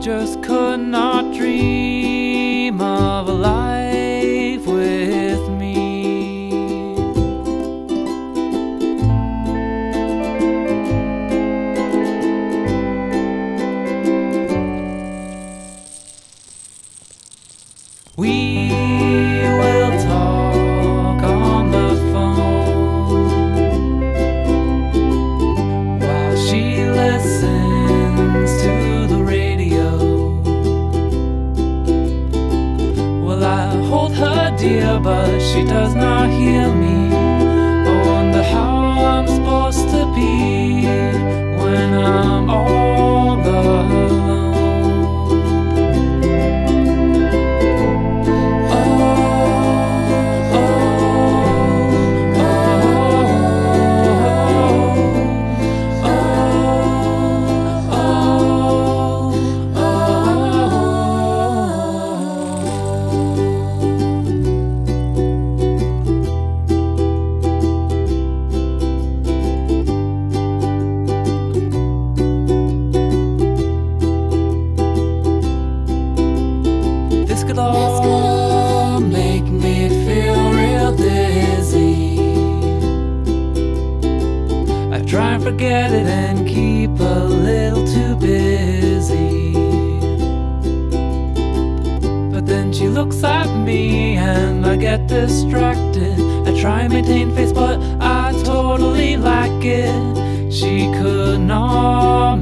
just could not dear, but she does not hear me. I wonder how I'm supposed to be when I'm could all make me feel real dizzy. I try and forget it and keep a little too busy. But then she looks at me and I get distracted. I try and maintain face, but I totally lack it. She could not